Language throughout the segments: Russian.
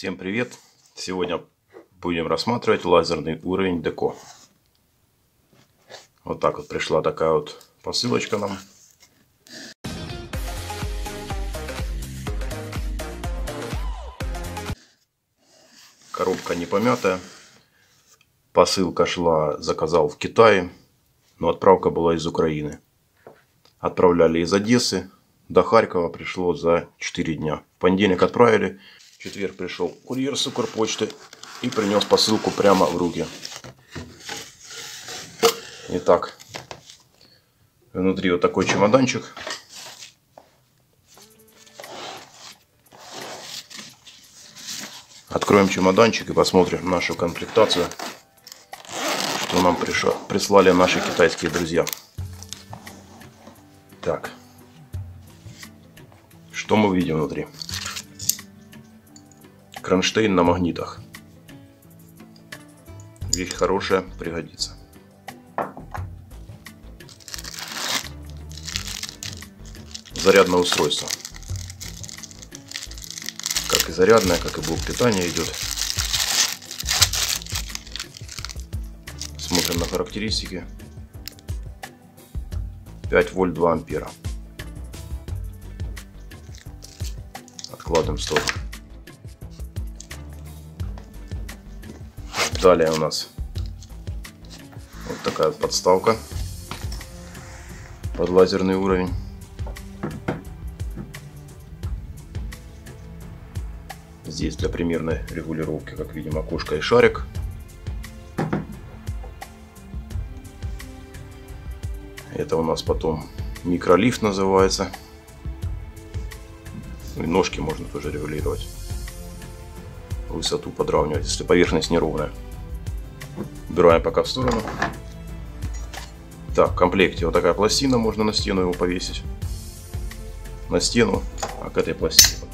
Всем привет! Сегодня будем рассматривать лазерный уровень Деко. Вот так вот пришла такая вот посылочка нам. Коробка не помятая. Посылка шла, заказал в Китае, но отправка была из Украины. Отправляли из Одессы, до Харькова пришло за 4 дня. В понедельник отправили, четверг пришел курьер с Укрпочты и принес посылку прямо в руки. Итак, внутри вот такой чемоданчик. Откроем чемоданчик и посмотрим нашу комплектацию что нам пришло, прислали наши китайские друзья. Так. Что мы видим внутри? Кронштейн на магнитах. Вещь хорошая, пригодится. Зарядное устройство. Как и зарядное, как и блок питания идет. Смотрим на характеристики. 5 вольт 2 ампера. Откладываем в сторону. Далее у нас вот такая подставка под лазерный уровень. Здесь для примерной регулировки, как видим, окошко и шарик. Это у нас потом микролифт называется. И ножки можно тоже регулировать. Высоту подравнивать, если поверхность неровная. Убираем пока в сторону. Так, в комплекте вот такая пластина, можно на стену его повесить. На стену, а к этой пластине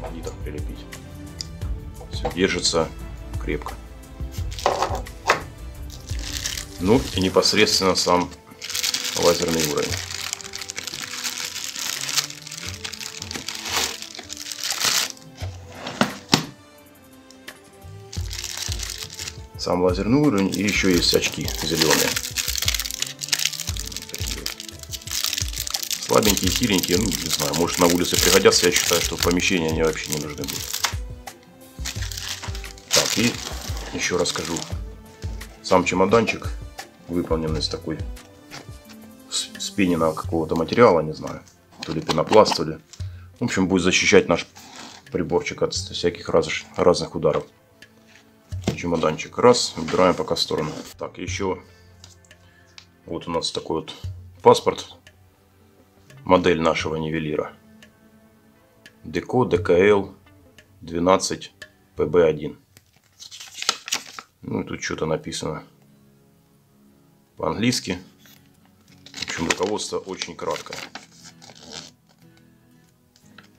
магнитах прилепить. Все держится крепко. Ну и непосредственно сам лазерный уровень. Сам лазерный уровень и еще есть очки зеленые. Слабенькие, сиренькие, ну не знаю, может на улице пригодятся, я считаю, что в помещении они вообще не нужны будут. Так, и еще расскажу. Сам чемоданчик выполнен из такой спиненного какого-то материала, не знаю. То ли пенопласт, то ли... В общем, будет защищать наш приборчик от всяких раз, разных ударов. Чемоданчик. Раз, убираем пока в сторону. Так, еще вот у нас такой вот паспорт. Модель нашего нивелира. Деко ДКЛ 12 ПБ1. Ну, тут что-то написано по-английски общем, руководство очень краткое.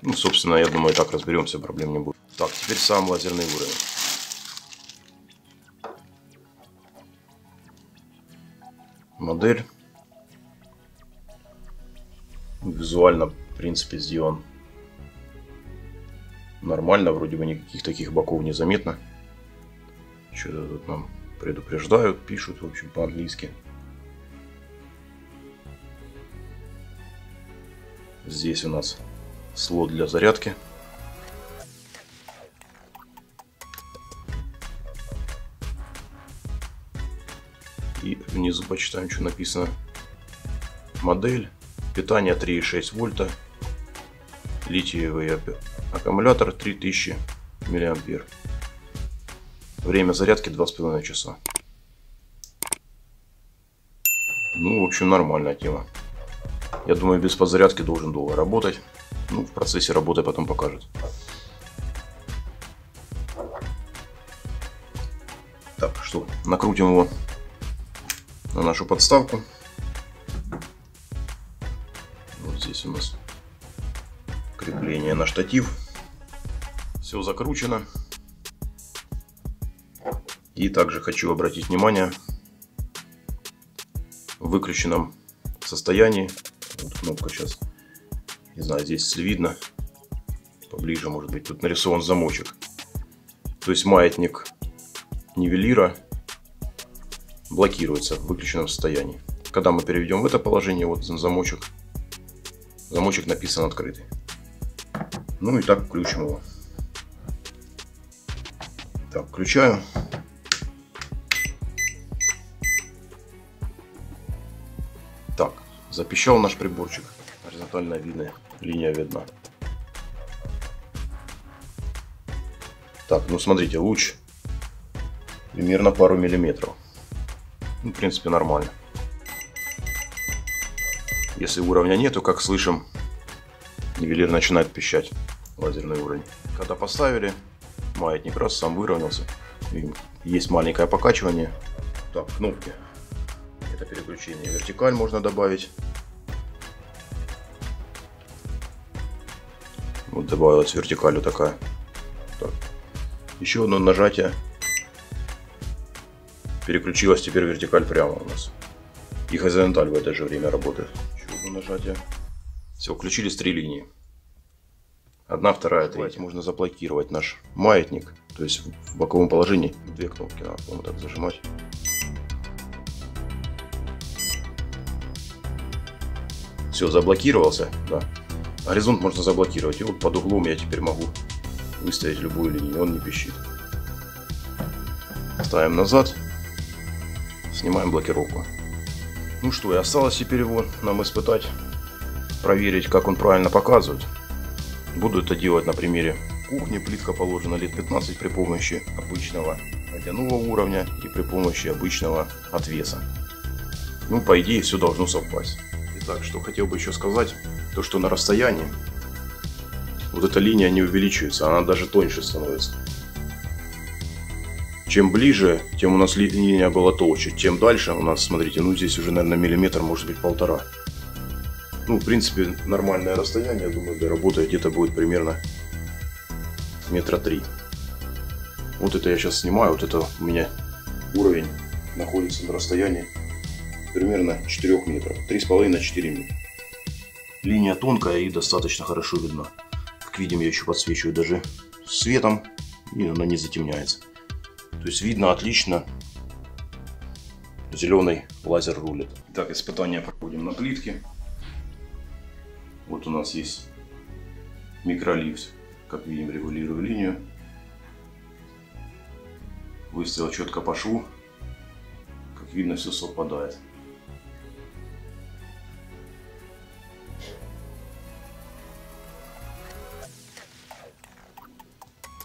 Ну, собственно, я думаю, так разберемся, проблем не будет. Так, теперь сам лазерный уровень. Модель. Визуально, в принципе, сделан нормально. Вроде бы никаких таких боков не заметно. Что-то тут нам предупреждают, пишут, в общем, по-английски. Здесь у нас слот для зарядки. Внизу почитаем, что написано. Модель. Питание 3,6 вольта. Литиевый аккумулятор 3000 миллиампер. Время зарядки 2,5 часа. Ну, в общем, нормальная тема. Я думаю, без подзарядки должен долго работать. Ну, в процессе работы потом покажет. Так, что, накрутим его на нашу подставку. Вот здесь у нас крепление на штатив. Все закручено. И также хочу обратить внимание в выключенном состоянии вот кнопка сейчас. Не знаю, здесь если видно. Поближе, может быть. Тут нарисован замочек. То есть маятник нивелира блокируется в выключенном состоянии. Когда мы переведем в это положение, вот замочек, замочек написан открытый. Ну и так включим его. Так, включаю. Так, запищал наш приборчик. Горизонтальная видная линия видна. Так, ну смотрите, луч примерно пару миллиметров. Ну, в принципе, нормально. Если уровня нету, как слышим, нивелир начинает пищать, лазерный уровень. Когда поставили, маятник раз сам выровнялся. И есть маленькое покачивание. Так, кнопки. Это переключение. Вертикаль можно добавить. Вот добавилась вертикалью такая. Так. Еще одно нажатие. Переключилась теперь вертикаль прямо у нас. И горизонталь в это же время работает. Еще одно нажатие. Все, включились три линии. Одна, вторая, третья. Можно заблокировать наш маятник. То есть в боковом положении две кнопки надо, по так зажимать. Все, заблокировался, да. Горизонт можно заблокировать. И вот под углом я теперь могу выставить любую линию, он не пищит. Ставим назад, снимаем блокировку. Ну что, и осталось теперь его нам испытать, проверить, как он правильно показывает. Буду это делать на примере кухни. Плитка положена лет 15 при помощи обычного водяного уровня и при помощи обычного отвеса. Ну, по идее, все должно совпасть. Итак, что хотел бы еще сказать, то что на расстоянии вот эта линия не увеличивается, она даже тоньше становится. Чем ближе, тем у нас линия была толще. Чем дальше у нас, смотрите, ну здесь уже, наверное, миллиметр, может быть, полтора. Ну, в принципе, нормальное расстояние, я думаю, для работы где-то будет примерно метра три. Вот это я сейчас снимаю, вот это у меня уровень находится на расстоянии примерно 4 метров. 3,5-4 метра. Линия тонкая и достаточно хорошо видна видим, я еще подсвечиваю даже светом, и она не затемняется. То есть видно отлично, зеленый лазер рулит. Итак, испытания проходим на плитке. Вот у нас есть микролифт, как видим, регулирую линию. Выставил четко по шву. Как видно, все совпадает.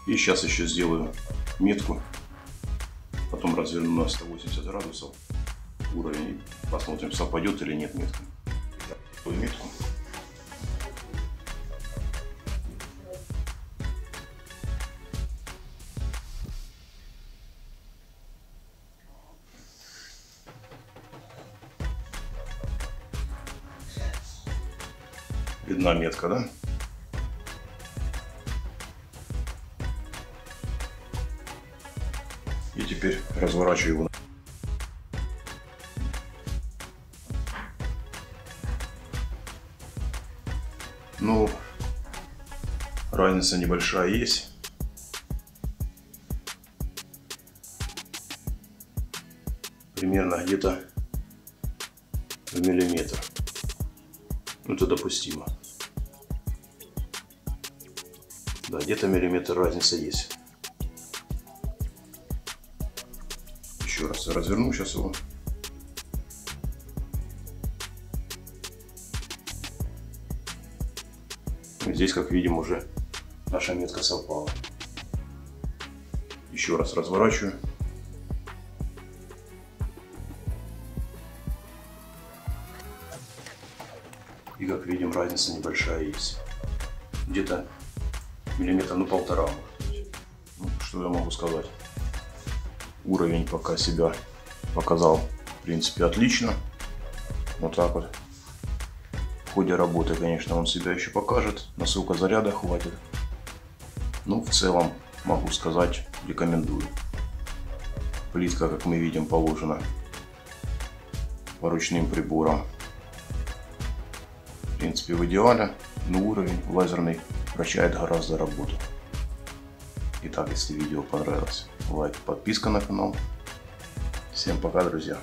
И сейчас еще сделаю метку. Потом разверну на 180 градусов уровень. Посмотрим, совпадет или нет метка. Метку. Видна метка, да? Теперь разворачиваю его. Ну, разница небольшая есть. Примерно где-то в миллиметр. Ну, это допустимо. Да, где-то миллиметр разница есть. Еще раз разверну сейчас его. Здесь, как видим, уже наша метка совпала. Еще раз разворачиваю. И как видим, разница небольшая есть. Где-то миллиметра, ну полтора. Ну, что я могу сказать? Уровень пока себя показал, в принципе, отлично. Вот так вот. В ходе работы, конечно, он себя еще покажет. На ссылка заряда хватит. Ну, в целом, могу сказать, рекомендую. Плитка, как мы видим, положена по ручным приборам. В принципе, в идеале, но уровень лазерный вращает гораздо работу. Итак, если видео понравилось, лайк, подписка на канал. Всем пока, друзья.